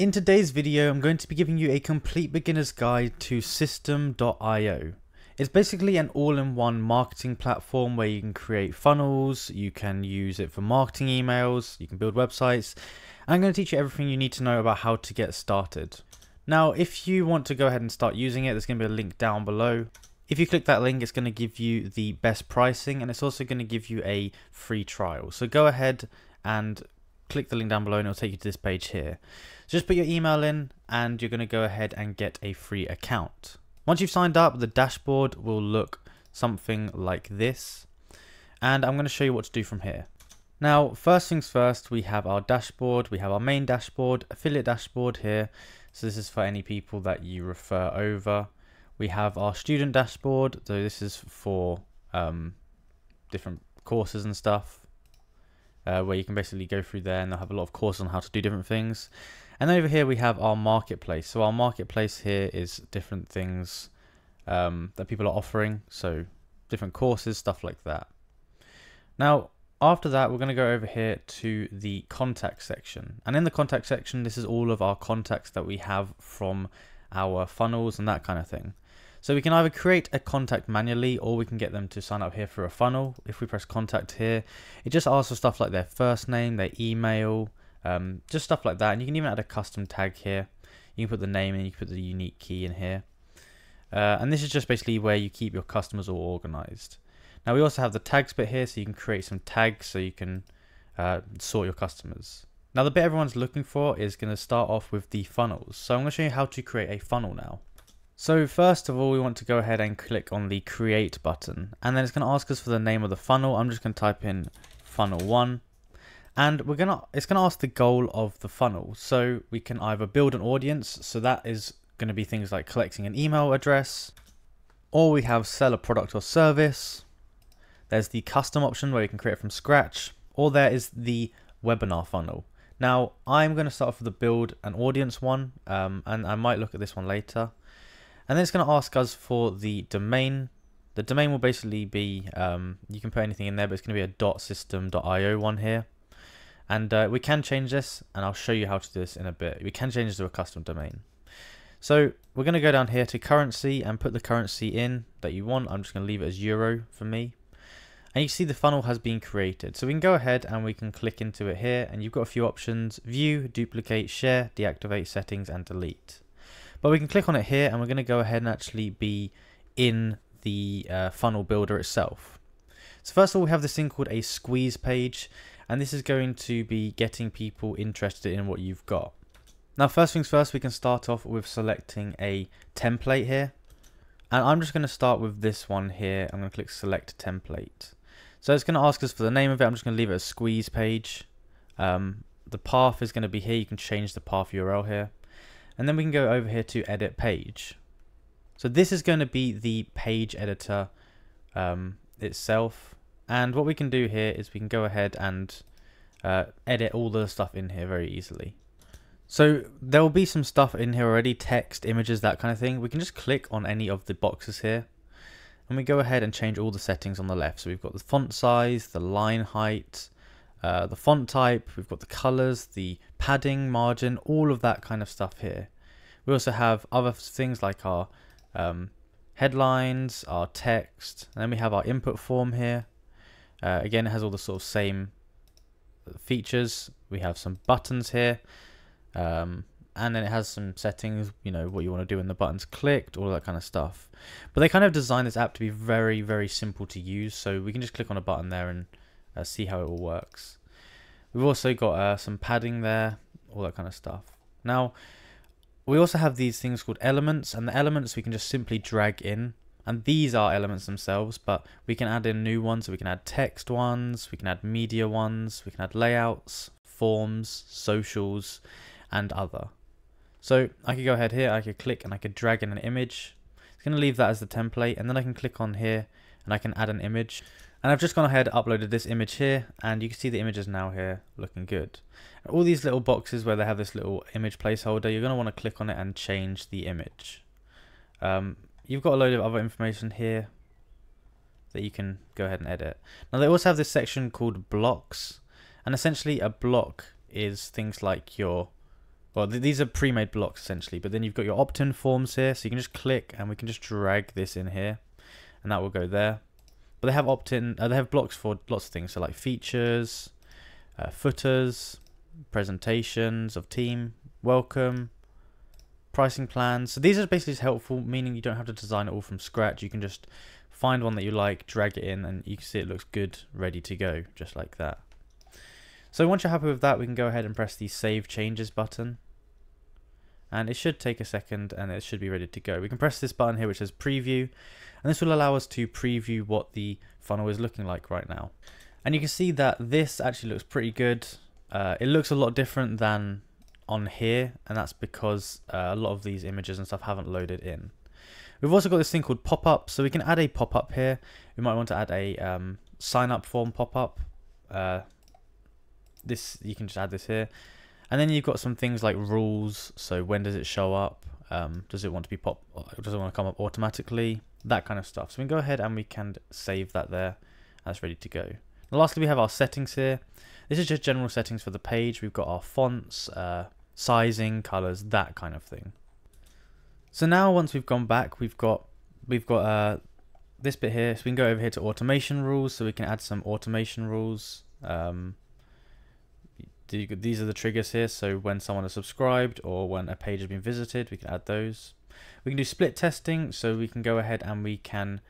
In today's video, I'm going to be giving you a complete beginner's guide to Systeme.io. It's basically an all-in-one marketing platform where you can create funnels, you can use it for marketing emails, you can build websites. I'm going to teach you everything you need to know about how to get started. Now, if you want to go ahead and start using it, there's going to be a link down below. If you click that link, it's going to give you the best pricing and it's also going to give you a free trial. So go ahead and click the link down below and it'll take you to this page here. So just put your email in and you're going to go ahead and get a free account. Once you've signed up, the dashboard will look something like this. And I'm going to show you what to do from here. Now, first things first, we have our dashboard. We have our main dashboard, affiliate dashboard here. So this is for any people that you refer over. We have our student dashboard. So this is for um, different courses and stuff. Uh, where you can basically go through there and they'll have a lot of courses on how to do different things. And over here we have our marketplace. So our marketplace here is different things um, that people are offering. So different courses, stuff like that. Now, after that, we're going to go over here to the contact section. And in the contact section, this is all of our contacts that we have from our funnels and that kind of thing. So we can either create a contact manually or we can get them to sign up here for a funnel. If we press contact here, it just asks for stuff like their first name, their email, um, just stuff like that. And you can even add a custom tag here. You can put the name and you can put the unique key in here. Uh, and this is just basically where you keep your customers all organized. Now we also have the tags bit here so you can create some tags so you can uh, sort your customers. Now the bit everyone's looking for is going to start off with the funnels. So I'm going to show you how to create a funnel now. So first of all, we want to go ahead and click on the create button and then it's going to ask us for the name of the funnel. I'm just going to type in funnel one and we're going to, it's going to ask the goal of the funnel. So we can either build an audience. So that is going to be things like collecting an email address or we have sell a product or service. There's the custom option where you can create from scratch or there is the webinar funnel. Now I'm going to start off with the build an audience one um, and I might look at this one later. And then it's going to ask us for the domain. The domain will basically be, um, you can put anything in there, but it's going to be a .systeme.io one here. And uh, we can change this, and I'll show you how to do this in a bit. We can change this to a custom domain. So we're going to go down here to currency and put the currency in that you want. I'm just going to leave it as euro for me. And you see the funnel has been created. So we can go ahead and we can click into it here and you've got a few options. View, duplicate, share, deactivate, settings and delete. But we can click on it here and we're going to go ahead and actually be in the uh, funnel builder itself. So first of all, we have this thing called a squeeze page, and this is going to be getting people interested in what you've got. Now, first things first, we can start off with selecting a template here. And I'm just going to start with this one here. I'm going to click select template. So it's going to ask us for the name of it. I'm just going to leave it a squeeze page. Um, the path is going to be here. You can change the path URL here. And then we can go over here to edit page. So this is going to be the page editor um, itself. And what we can do here is we can go ahead and uh, edit all the stuff in here very easily. So there will be some stuff in here already, text, images, that kind of thing. We can just click on any of the boxes here. And we go ahead and change all the settings on the left. So we've got the font size, the line height, uh, the font type, we've got the colors, the padding, margin, all of that kind of stuff here. We also have other things like our um, headlines, our text, and then we have our input form here. Uh, again, it has all the sort of same features. We have some buttons here, um, and then it has some settings, you know, what you want to do when the button's clicked, all that kind of stuff. But they kind of designed this app to be very, very simple to use, so we can just click on a button there and uh, see how it all works. We've also got uh, some padding there, all that kind of stuff. Now, we also have these things called elements, and the elements we can just simply drag in. And these are elements themselves, but we can add in new ones. So we can add text ones, we can add media ones, we can add layouts, forms, socials, and other. So I could go ahead here, I could click and I could drag in an image. It's going to leave that as the template, and then I can click on here and I can add an image. And I've just gone ahead and uploaded this image here and you can see the images now here looking good. All these little boxes where they have this little image placeholder, you're going to want to click on it and change the image. Um, you've got a load of other information here that you can go ahead and edit. Now they also have this section called blocks and essentially a block is things like your well, th these are pre-made blocks essentially, but then you've got your opt-in forms here, so you can just click and we can just drag this in here, and that will go there. But they have opt-in, uh, they have blocks for lots of things, so like features, uh, footers, presentations of team, welcome, pricing plans. So these are basically just helpful, meaning you don't have to design it all from scratch. You can just find one that you like, drag it in, and you can see it looks good, ready to go, just like that. So once you're happy with that, we can go ahead and press the Save Changes button. And it should take a second and it should be ready to go. We can press this button here which says Preview. And this will allow us to preview what the funnel is looking like right now. And you can see that this actually looks pretty good. Uh, it looks a lot different than on here. And that's because uh, a lot of these images and stuff haven't loaded in. We've also got this thing called pop-up. So we can add a pop-up here. We might want to add a um, sign up form pop-up. Uh, this you can just add this here and then you've got some things like rules. So when does it show up? Um, does it want to be pop does it want to come up automatically? That kind of stuff. So we can go ahead and we can save that there. That's ready to go. And lastly we have our settings here. This is just general settings for the page. We've got our fonts uh, sizing colors that kind of thing. So now once we've gone back we've got we've got uh, this bit here. So we can go over here to automation rules. So we can add some automation rules. Um, these are the triggers here. So when someone has subscribed or when a page has been visited, we can add those. We can do split testing. So we can go ahead and we can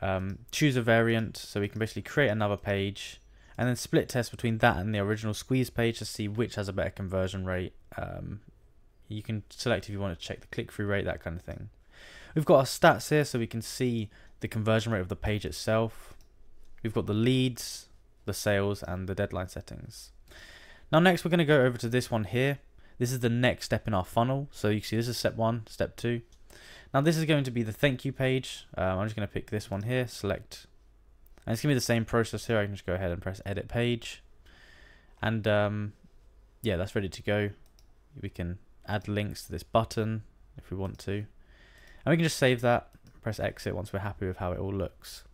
um, choose a variant. So we can basically create another page and then split test between that and the original squeeze page to see which has a better conversion rate. Um, you can select if you want to check the click-through rate, that kind of thing. We've got our stats here so we can see the conversion rate of the page itself. We've got the leads, the sales, and the deadline settings. Now next we're going to go over to this one here. This is the next step in our funnel. So you can see this is step one, step two. Now this is going to be the thank you page. Um, I'm just going to pick this one here, select. And it's going to be the same process here. I can just go ahead and press edit page. And um, yeah, that's ready to go. We can add links to this button if we want to. And we can just save that, press exit once we're happy with how it all looks.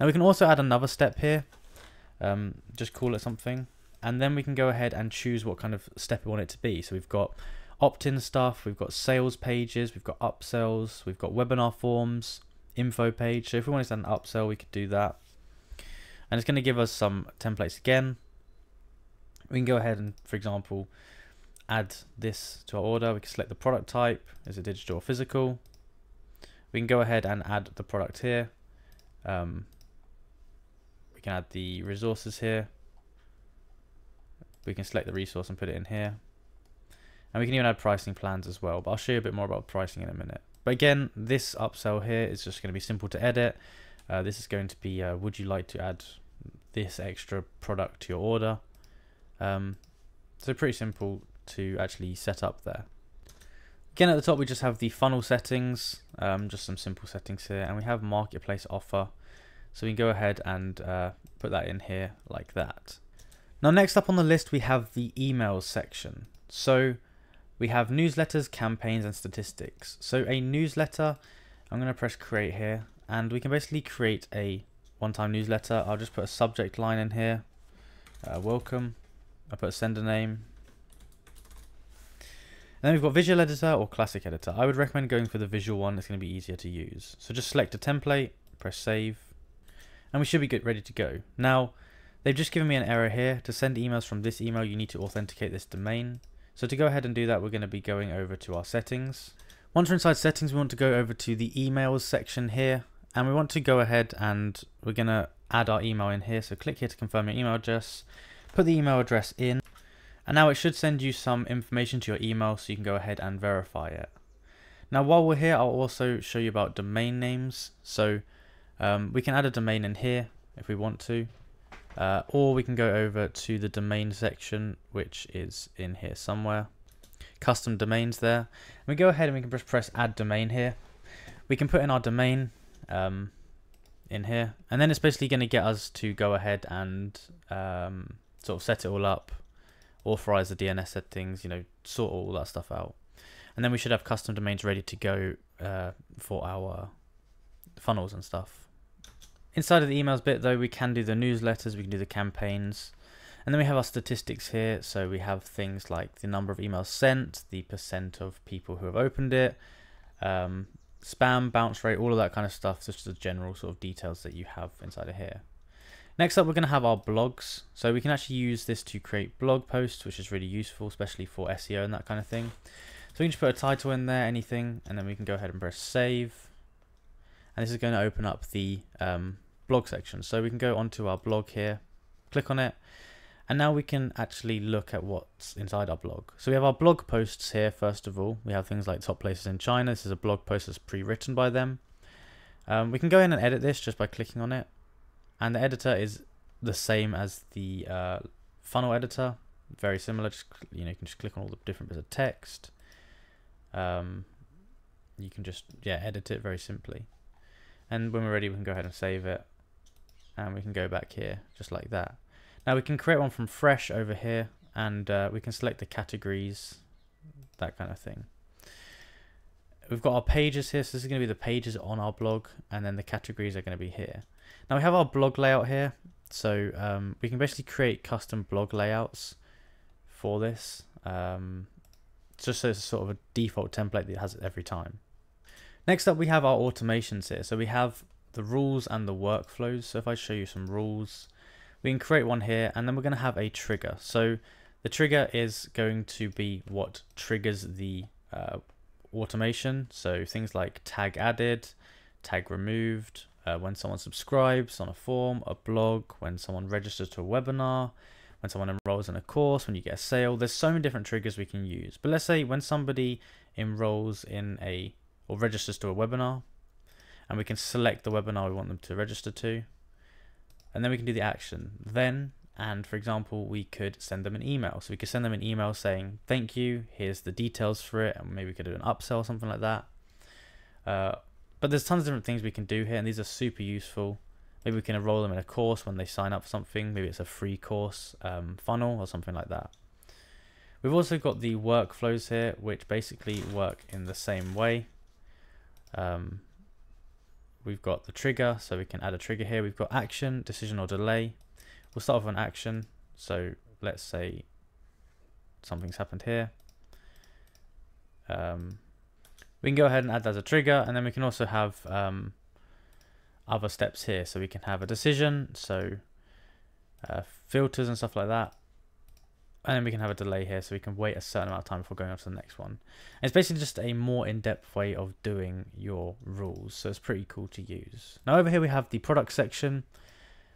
Now we can also add another step here. Um, just call it something and then we can go ahead and choose what kind of step we want it to be. So we've got opt-in stuff, we've got sales pages, we've got upsells, we've got webinar forms, info page. So if we wanted to an upsell, we could do that. And it's going to give us some templates again. We can go ahead and, for example, add this to our order. We can select the product type, is it digital or physical? We can go ahead and add the product here. Um, we can add the resources here we can select the resource and put it in here. And we can even add pricing plans as well, but I'll show you a bit more about pricing in a minute. But again, this upsell here is just going to be simple to edit. Uh, this is going to be, uh, would you like to add this extra product to your order? Um, so pretty simple to actually set up there. Again, at the top, we just have the funnel settings, um, just some simple settings here, and we have marketplace offer. So we can go ahead and uh, put that in here like that. Now next up on the list we have the emails section. So we have newsletters, campaigns and statistics. So a newsletter, I'm going to press create here and we can basically create a one-time newsletter. I'll just put a subject line in here. Uh, welcome. I put a sender name. And then we've got visual editor or classic editor. I would recommend going for the visual one. It's going to be easier to use. So just select a template, press save, and we should be good, ready to go. Now, They've just given me an error here. To send emails from this email, you need to authenticate this domain. So to go ahead and do that, we're going to be going over to our settings. Once we're inside settings, we want to go over to the emails section here. And we want to go ahead and we're going to add our email in here. So click here to confirm your email address. Put the email address in. And now it should send you some information to your email so you can go ahead and verify it. Now while we're here, I'll also show you about domain names. So um, we can add a domain in here if we want to. Uh, or we can go over to the domain section, which is in here somewhere. Custom domains there. And we go ahead and we can just press add domain here. We can put in our domain um, in here. And then it's basically going to get us to go ahead and um, sort of set it all up, authorize the DNS settings, you know, sort all that stuff out. And then we should have custom domains ready to go uh, for our funnels and stuff. Inside of the emails bit though, we can do the newsletters, we can do the campaigns. And then we have our statistics here. So we have things like the number of emails sent, the percent of people who have opened it, um, spam, bounce rate, all of that kind of stuff. Just the general sort of details that you have inside of here. Next up, we're going to have our blogs. So we can actually use this to create blog posts, which is really useful, especially for SEO and that kind of thing. So we can just put a title in there, anything, and then we can go ahead and press save. And this is going to open up the um, blog section. So we can go onto our blog here, click on it, and now we can actually look at what's inside our blog. So we have our blog posts here, first of all. We have things like top places in China. This is a blog post that's pre-written by them. Um, we can go in and edit this just by clicking on it. And the editor is the same as the uh, funnel editor. Very similar. Just you know, you can just click on all the different bits of text. Um, you can just yeah edit it very simply. And when we're ready, we can go ahead and save it. And we can go back here just like that. Now we can create one from fresh over here and uh, we can select the categories, that kind of thing. We've got our pages here, so this is going to be the pages on our blog and then the categories are going to be here. Now we have our blog layout here, so um, we can basically create custom blog layouts for this. Um, just so it's sort of a default template that it has it every time. Next up we have our automations here. So we have the rules and the workflows. So if I show you some rules, we can create one here and then we're going to have a trigger. So the trigger is going to be what triggers the uh, automation. So things like tag added, tag removed, uh, when someone subscribes on a form, a blog, when someone registers to a webinar, when someone enrolls in a course, when you get a sale. There's so many different triggers we can use. But let's say when somebody enrolls in a or registers to a webinar, and we can select the webinar we want them to register to. And then we can do the action. Then and for example we could send them an email. So we could send them an email saying thank you here's the details for it and maybe we could do an upsell or something like that. Uh, but there's tons of different things we can do here and these are super useful. Maybe we can enroll them in a course when they sign up for something. Maybe it's a free course um, funnel or something like that. We've also got the workflows here which basically work in the same way. Um, we've got the trigger, so we can add a trigger here. We've got action, decision or delay. We'll start with an action. So let's say something's happened here. Um, we can go ahead and add that as a trigger, and then we can also have um, other steps here. So we can have a decision, so uh, filters and stuff like that and then we can have a delay here so we can wait a certain amount of time before going on to the next one. And it's basically just a more in-depth way of doing your rules, so it's pretty cool to use. Now over here we have the product section,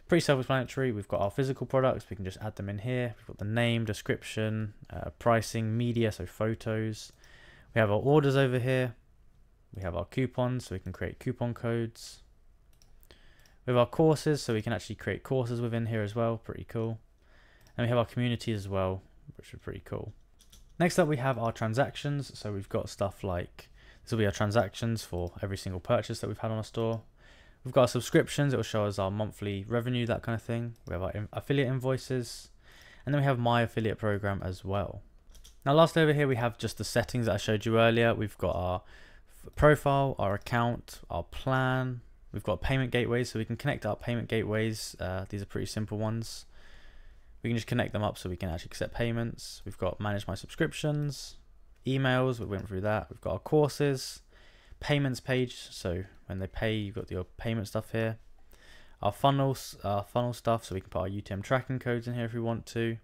pretty self-explanatory. We've got our physical products, we can just add them in here. We've got the name, description, uh, pricing, media, so photos. We have our orders over here. We have our coupons, so we can create coupon codes. We have our courses, so we can actually create courses within here as well, pretty cool. And we have our community as well, which is pretty cool. Next up, we have our transactions. So we've got stuff like, this will be our transactions for every single purchase that we've had on our store. We've got our subscriptions. It will show us our monthly revenue, that kind of thing. We have our affiliate invoices. And then we have my affiliate program as well. Now, lastly over here, we have just the settings that I showed you earlier. We've got our profile, our account, our plan. We've got payment gateways, so we can connect our payment gateways. Uh, these are pretty simple ones we can just connect them up so we can actually accept payments. We've got manage my subscriptions, emails, we went through that. We've got our courses, payments page, so when they pay, you've got your payment stuff here. Our funnels, our funnel stuff, so we can put our UTM tracking codes in here if we want to.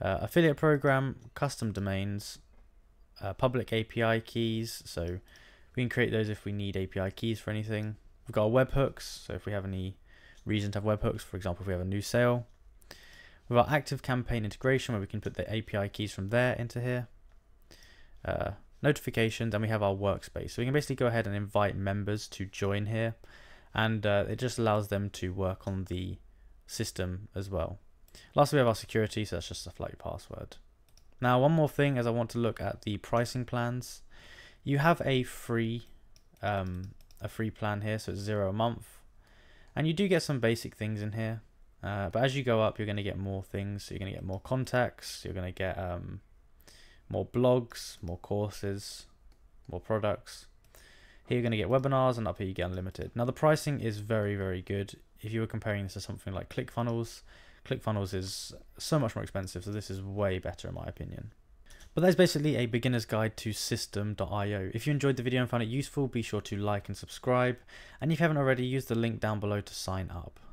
Uh, affiliate program, custom domains, uh, public API keys, so we can create those if we need API keys for anything. We've got our webhooks, so if we have any reason to have webhooks, for example, if we have a new sale, with our ActiveCampaign integration where we can put the API keys from there into here. Uh, notifications and we have our workspace. So we can basically go ahead and invite members to join here and uh, it just allows them to work on the system as well. Lastly, we have our security, so that's just a flight password. Now, one more thing as I want to look at the pricing plans. You have a free um, a free plan here, so it's zero a month. And you do get some basic things in here. Uh, but as you go up, you're going to get more things. So you're going to get more contacts. You're going to get um, more blogs, more courses, more products. Here you're going to get webinars, and up here you get unlimited. Now the pricing is very, very good. If you were comparing this to something like ClickFunnels, ClickFunnels is so much more expensive, so this is way better in my opinion. But that's basically a beginner's guide to systeme.io. If you enjoyed the video and found it useful, be sure to like and subscribe. And if you haven't already, use the link down below to sign up.